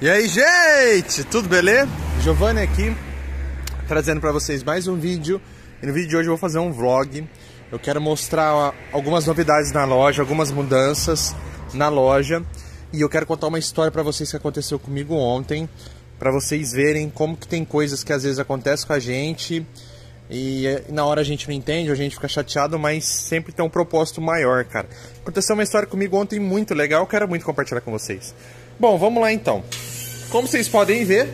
E aí, gente, tudo beleza? Giovanni aqui, trazendo para vocês mais um vídeo. E no vídeo de hoje eu vou fazer um vlog. Eu quero mostrar algumas novidades na loja, algumas mudanças na loja. E eu quero contar uma história para vocês que aconteceu comigo ontem, para vocês verem como que tem coisas que às vezes acontecem com a gente e, e na hora a gente não entende, a gente fica chateado, mas sempre tem um propósito maior, cara. Aconteceu uma história comigo ontem muito legal, quero muito compartilhar com vocês. Bom, vamos lá então. Como vocês podem ver,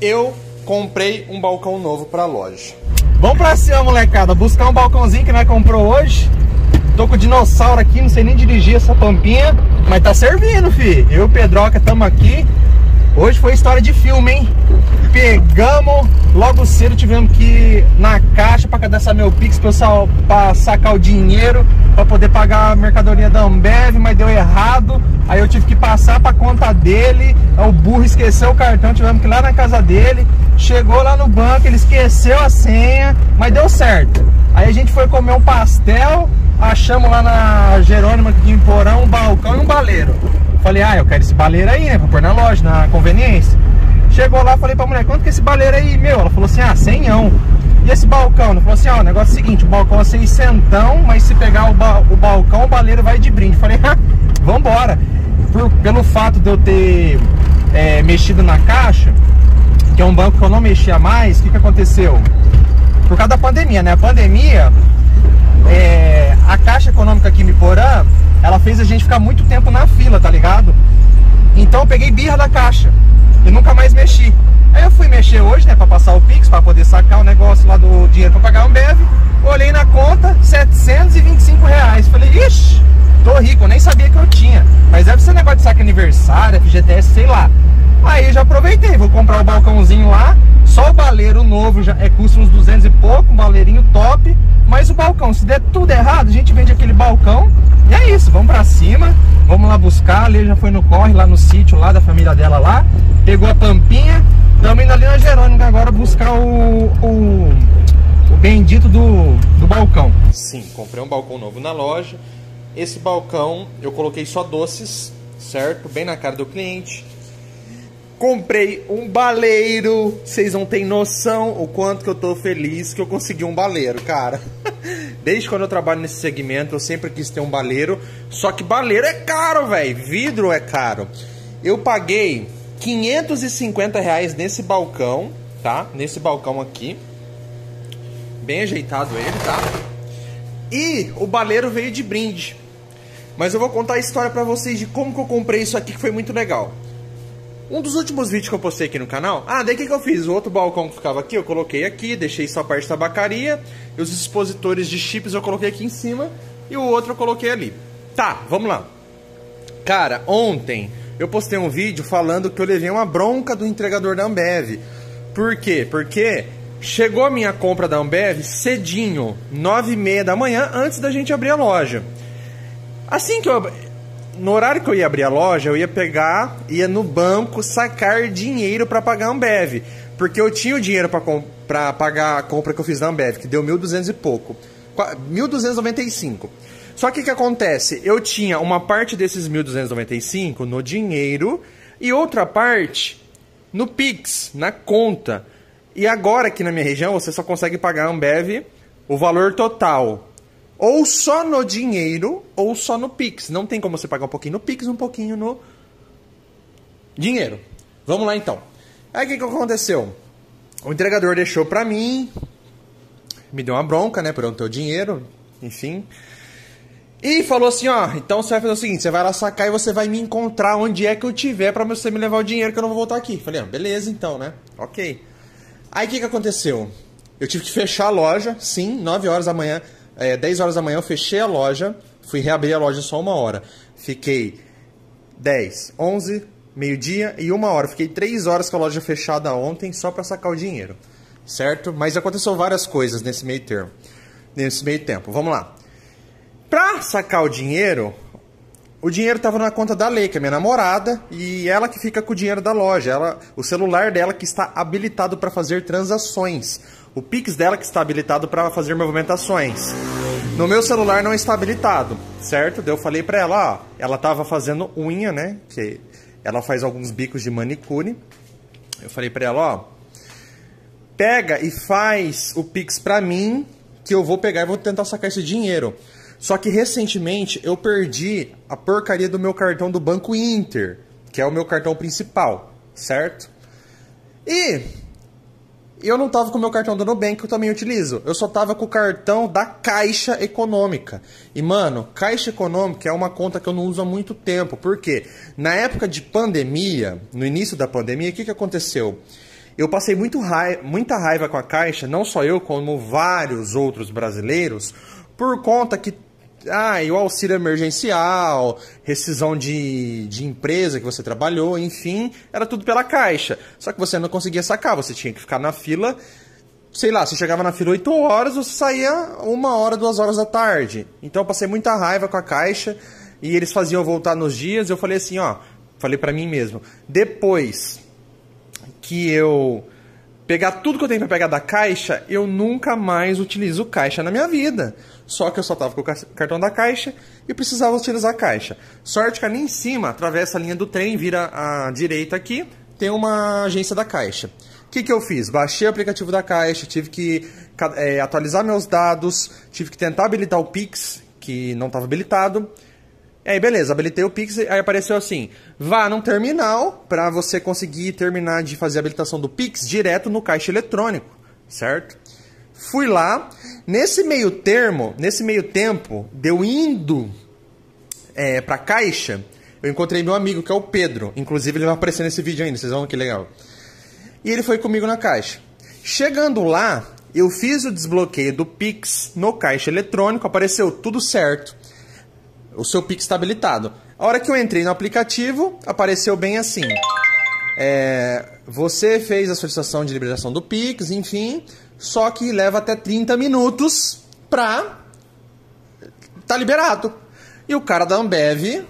eu comprei um balcão novo para a loja. Vamos pra cima, molecada, buscar um balcãozinho que nós comprou hoje. Tô com o dinossauro aqui, não sei nem dirigir essa pampinha, mas tá servindo, fi. Eu e o Pedroca estamos aqui. Hoje foi história de filme, hein? Pegamos, logo cedo tivemos que ir na caixa para cadastrar meu Pix para sacar o dinheiro, para poder pagar a mercadoria da Ambev, mas deu errado. Aí eu tive que passar para conta dele. O burro esqueceu o cartão, tivemos que ir lá na casa dele. Chegou lá no banco, ele esqueceu a senha, mas deu certo. Aí a gente foi comer um pastel, achamos lá na Jerônima aqui em Porão um balcão e um baleiro. Falei, ah, eu quero esse baleiro aí, né? Pra pôr na loja, na conveniência. Chegou lá, falei pra mulher, quanto que é esse baleiro aí, meu? Ela falou assim, ah, senhão. E esse balcão? Ela falou assim, ó, o negócio é o seguinte, o balcão é seiscentão, mas se pegar o, ba o balcão, o baleiro vai de brinde. Falei, ah, vambora. Por, pelo fato de eu ter é, mexido na caixa, que é um banco que eu não mexia mais, o que, que aconteceu? Por causa da pandemia, né? A pandemia, é, a Caixa Econômica aqui em Miporã, ela fez a gente ficar muito tempo na fila, tá ligado? Então eu peguei birra da Caixa e nunca mais mexi. Aí eu fui mexer hoje, né, pra passar o Pix, pra poder sacar o negócio lá do dinheiro pra pagar um Bev. Olhei na conta, 725 reais. Falei, ixi, tô rico, eu nem sabia que eu tinha. Mas deve ser negócio de saque aniversário, FGTS, sei lá. Aí eu já aproveitei, vou comprar o balcãozinho lá. Só o baleiro novo já é custa uns 200 e pouco, um baleirinho top. Mas o balcão, se der tudo errado, a gente vende aquele balcão. E é isso, vamos pra cima. Vamos lá buscar. Ali já foi no corre, lá no sítio lá da família dela lá. Pegou a tampinha. Estamos indo ali na Jerônica agora buscar o, o, o bendito do, do balcão. Sim, comprei um balcão novo na loja. Esse balcão eu coloquei só doces, certo? Bem na cara do cliente Comprei um baleiro. Vocês não têm noção o quanto que eu tô feliz que eu consegui um baleiro, cara. Desde quando eu trabalho nesse segmento, eu sempre quis ter um baleiro. Só que baleiro é caro, velho. Vidro é caro. Eu paguei 550 reais nesse balcão, tá? Nesse balcão aqui. Bem ajeitado ele, tá? E o baleiro veio de brinde. Mas eu vou contar a história pra vocês de como que eu comprei isso aqui, que foi muito legal. Um dos últimos vídeos que eu postei aqui no canal, ah, daí o que, que eu fiz? O outro balcão que ficava aqui, eu coloquei aqui, deixei só a parte de tabacaria, e os expositores de chips eu coloquei aqui em cima, e o outro eu coloquei ali. Tá, vamos lá. Cara, ontem eu postei um vídeo falando que eu levei uma bronca do entregador da Ambev. Por quê? Porque chegou a minha compra da Ambev cedinho, nove e meia da manhã, antes da gente abrir a loja. Assim que eu no horário que eu ia abrir a loja, eu ia pegar, ia no banco sacar dinheiro para pagar a Ambev. Porque eu tinha o dinheiro para pagar a compra que eu fiz na Ambev, que deu 1.200 e pouco. 1.295. Só que o que acontece? Eu tinha uma parte desses 1.295 no dinheiro e outra parte no Pix, na conta. E agora aqui na minha região você só consegue pagar a Ambev o valor total ou só no dinheiro ou só no Pix. Não tem como você pagar um pouquinho no Pix, um pouquinho no dinheiro. Vamos lá então. Aí o que, que aconteceu? O entregador deixou pra mim, me deu uma bronca, né, por eu não ter o dinheiro, enfim. E falou assim, ó, então você vai fazer o seguinte, você vai lá sacar e você vai me encontrar onde é que eu tiver para você me levar o dinheiro que eu não vou voltar aqui. Falei, ah, beleza então, né? Ok. Aí o que, que aconteceu? Eu tive que fechar a loja, sim, 9 horas da manhã é, 10 horas da manhã eu fechei a loja, fui reabrir a loja só uma hora. Fiquei 10, 11, meio-dia e uma hora. Fiquei 3 horas com a loja fechada ontem só para sacar o dinheiro, certo? Mas aconteceu várias coisas nesse meio termo, nesse meio tempo. Vamos lá. Pra sacar o dinheiro, o dinheiro estava na conta da Lei, que é minha namorada, e ela que fica com o dinheiro da loja. Ela, o celular dela que está habilitado para fazer transações o Pix dela que está habilitado para fazer movimentações. No meu celular não está habilitado, certo? Daí eu falei para ela, ó, ela estava fazendo unha, né? Que ela faz alguns bicos de manicure. Eu falei para ela, ó, pega e faz o Pix pra mim, que eu vou pegar e vou tentar sacar esse dinheiro. Só que recentemente eu perdi a porcaria do meu cartão do Banco Inter, que é o meu cartão principal, certo? E eu não tava com o meu cartão do Nubank, que eu também utilizo. Eu só tava com o cartão da Caixa Econômica. E, mano, Caixa Econômica é uma conta que eu não uso há muito tempo. Por quê? Na época de pandemia, no início da pandemia, o que, que aconteceu? Eu passei muito raiva, muita raiva com a Caixa, não só eu, como vários outros brasileiros, por conta que ah, e o auxílio emergencial, rescisão de, de empresa que você trabalhou, enfim, era tudo pela caixa. Só que você não conseguia sacar, você tinha que ficar na fila. Sei lá, você chegava na fila 8 horas, você saía uma hora, duas horas da tarde. Então eu passei muita raiva com a caixa e eles faziam voltar nos dias. Eu falei assim, ó, falei para mim mesmo, depois que eu pegar tudo que eu tenho para pegar da caixa, eu nunca mais utilizo caixa na minha vida. Só que eu só tava com o cartão da caixa e precisava utilizar a caixa. Sorte que ali em cima, atravessa a linha do trem, vira à direita aqui, tem uma agência da caixa. O que, que eu fiz? Baixei o aplicativo da caixa, tive que é, atualizar meus dados, tive que tentar habilitar o Pix, que não estava habilitado. Aí beleza, habilitei o Pix, aí apareceu assim: vá num terminal para você conseguir terminar de fazer a habilitação do Pix direto no caixa eletrônico, certo? Fui lá, nesse meio termo, nesse meio tempo, deu indo é, pra caixa, eu encontrei meu amigo que é o Pedro, inclusive ele vai aparecer nesse vídeo ainda, vocês vão ver que legal. E ele foi comigo na caixa. Chegando lá, eu fiz o desbloqueio do Pix no caixa eletrônico, apareceu tudo certo o seu Pix está habilitado. A hora que eu entrei no aplicativo, apareceu bem assim. É, você fez a solicitação de liberação do Pix, enfim, só que leva até 30 minutos pra tá liberado. E o cara da Ambev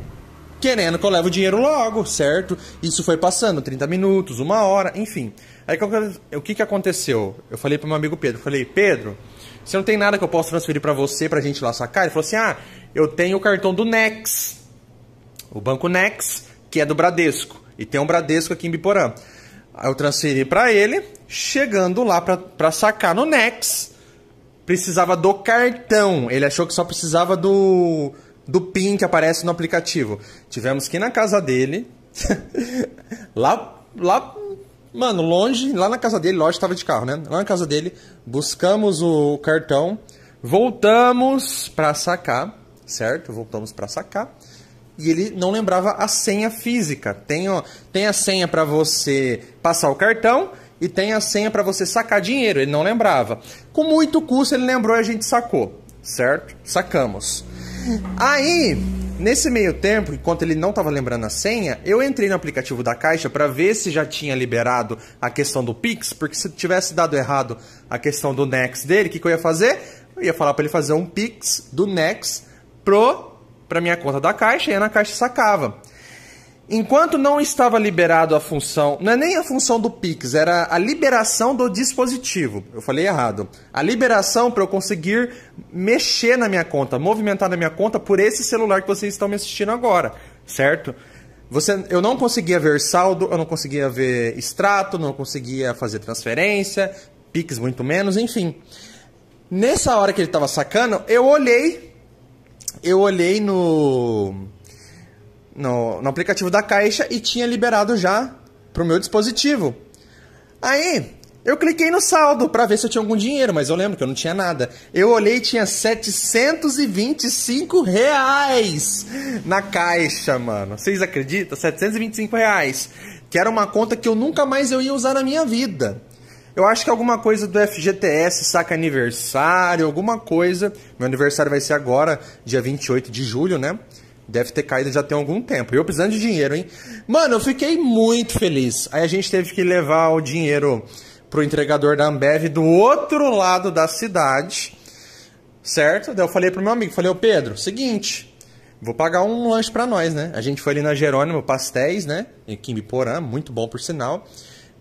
querendo que eu leve o dinheiro logo, certo? Isso foi passando 30 minutos, uma hora, enfim. Aí o que, que aconteceu? Eu falei para meu amigo Pedro, falei, Pedro, você não tem nada que eu possa transferir para você pra gente lá sacar? Ele falou assim: "Ah, eu tenho o cartão do Nex. O banco Nex, que é do Bradesco, e tem um Bradesco aqui em Biporã. Aí eu transferi para ele, chegando lá para sacar no Nex, precisava do cartão. Ele achou que só precisava do do PIN que aparece no aplicativo. Tivemos que ir na casa dele, lá lá Mano, longe, lá na casa dele, lógico, estava de carro, né? Lá na casa dele, buscamos o cartão, voltamos para sacar, certo? Voltamos para sacar. E ele não lembrava a senha física. Tem, ó, tem a senha para você passar o cartão e tem a senha para você sacar dinheiro. Ele não lembrava. Com muito custo ele lembrou e a gente sacou, certo? Sacamos. Aí, Nesse meio tempo, enquanto ele não estava lembrando a senha, eu entrei no aplicativo da Caixa para ver se já tinha liberado a questão do Pix, porque se tivesse dado errado a questão do Nex dele, o que, que eu ia fazer? Eu ia falar para ele fazer um Pix do Nex pro para minha conta da Caixa e na Caixa sacava. Enquanto não estava liberado a função, não é nem a função do Pix, era a liberação do dispositivo. Eu falei errado. A liberação para eu conseguir mexer na minha conta, movimentar na minha conta por esse celular que vocês estão me assistindo agora, certo? Você, eu não conseguia ver saldo, eu não conseguia ver extrato, não conseguia fazer transferência, Pix muito menos, enfim. Nessa hora que ele estava sacando, eu olhei, eu olhei no no, no aplicativo da Caixa e tinha liberado já pro meu dispositivo. Aí, eu cliquei no saldo para ver se eu tinha algum dinheiro, mas eu lembro que eu não tinha nada. Eu olhei e tinha 725 reais na caixa, mano. Vocês acreditam? 725 reais. Que era uma conta que eu nunca mais eu ia usar na minha vida. Eu acho que alguma coisa do FGTS, saca aniversário, alguma coisa. Meu aniversário vai ser agora, dia 28 de julho, né? Deve ter caído já tem algum tempo. Eu precisando de dinheiro, hein? Mano, eu fiquei muito feliz. Aí a gente teve que levar o dinheiro pro entregador da Ambev do outro lado da cidade. Certo? Daí eu falei pro meu amigo, falei, ô Pedro, seguinte, vou pagar um lanche para nós, né? A gente foi ali na Jerônimo Pastéis, né? Em Quimbiporã, muito bom por sinal.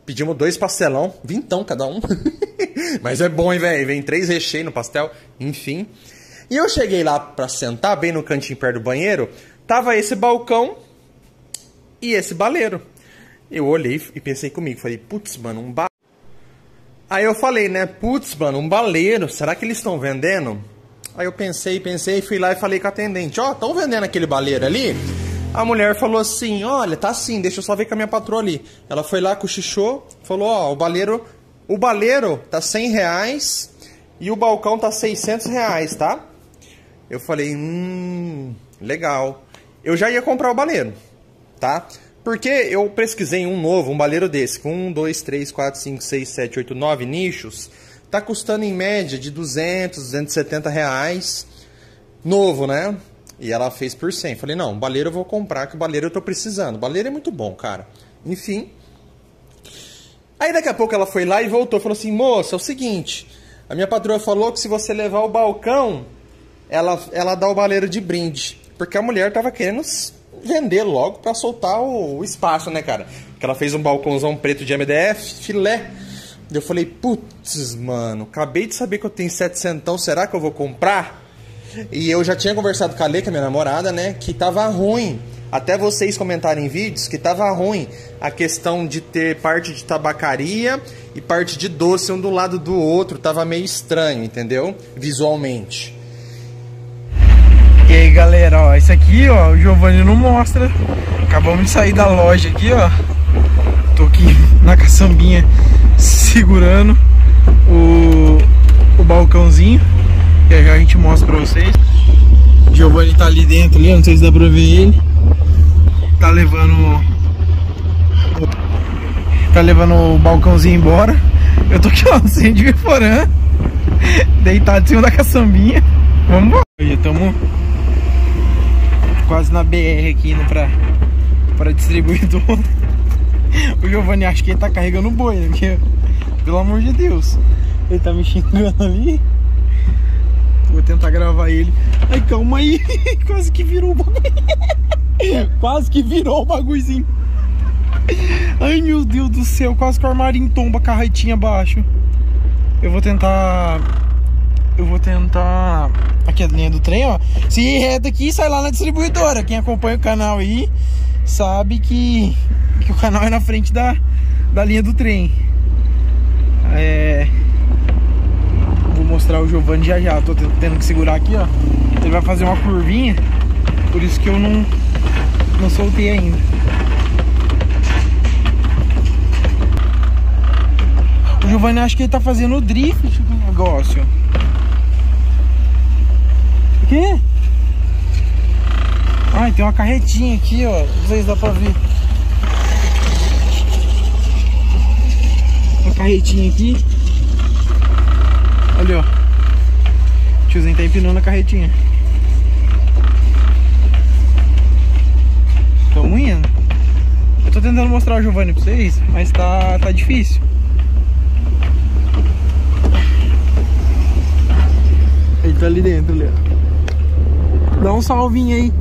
Pedimos dois pastelão, vintão cada um. Mas é bom, hein, velho? Vem três recheios no pastel, enfim. E eu cheguei lá para sentar, bem no cantinho perto do banheiro, tava esse balcão e esse baleiro. Eu olhei e pensei comigo, falei, putz, mano, um baleiro. Aí eu falei, né, putz, mano, um baleiro, será que eles estão vendendo? Aí eu pensei, pensei, fui lá e falei com a atendente, ó, oh, estão vendendo aquele baleiro ali? A mulher falou assim, olha, tá sim, deixa eu só ver com a minha patroa ali. Ela foi lá, cochichou, falou, ó, oh, o baleiro, o baleiro tá 100 reais e o balcão tá 600 reais, tá? Eu falei, hum, legal. Eu já ia comprar o baleiro, tá? Porque eu pesquisei um novo, um baleiro desse, com 1, 2, 3, 4, 5, 6, 7, 8, 9 nichos, tá custando em média de 200, 270 reais, novo, né? E ela fez por 100. Falei, não, baleiro eu vou comprar, que o baleiro eu tô precisando. Baleiro é muito bom, cara. Enfim. Aí daqui a pouco ela foi lá e voltou, falou assim, moça, é o seguinte, a minha patroa falou que se você levar o balcão, ela, ela dá o baleiro de brinde. Porque a mulher tava querendo vender logo para soltar o, o, espaço, né, cara? Que ela fez um balcãozão preto de MDF, filé. Eu falei, putz, mano, acabei de saber que eu tenho 700, será que eu vou comprar? E eu já tinha conversado com a Lê, que é minha namorada, né, que tava ruim. Até vocês comentarem em vídeos que tava ruim a questão de ter parte de tabacaria e parte de doce um do lado do outro. Tava meio estranho, entendeu? Visualmente. E aí galera, ó, isso aqui ó, o Giovanni não mostra Acabamos de sair da loja aqui, ó Tô aqui na caçambinha segurando o, o balcãozinho E já a gente mostra pra vocês Giovanni tá ali dentro, ali, não sei se dá pra ver ele Tá levando Tá levando o balcãozinho embora Eu tô aqui ó, sem de Viforã Deitado em cima da caçambinha Vamos embora Já estamos quase na BR aqui indo pra, pra distribuidor. O Giovanni acha que ele tá carregando boi, né? Porque, pelo amor de Deus, ele tá me xingando ali. Vou tentar gravar ele. Ai, calma aí. Quase que virou o bagulho. Quase que virou o bagulhozinho. Ai, meu Deus do céu. Quase que o armarinho tomba a carretinha abaixo. Eu vou tentar eu vou tentar. Aqui a linha do trem, ó. Se reto aqui, sai lá na distribuidora. Quem acompanha o canal aí sabe que, que o canal é na frente da, da linha do trem. É. Mostrar o Giovanni já já. Tô tendo que segurar aqui, ó. Ele vai fazer uma curvinha. Por isso que eu não, não soltei ainda. O Giovanni acho que ele tá fazendo o drift do negócio quê? Ai, tem uma carretinha aqui, ó. Não sei se dá pra ver. Uma carretinha aqui. Olha, ó. Tiozinho tá empinando a carretinha. Tamo indo. Eu tô tentando mostrar o Giovanni pra vocês, mas tá, tá difícil. Ele tá ali dentro, ali. Dá um salvinho aí.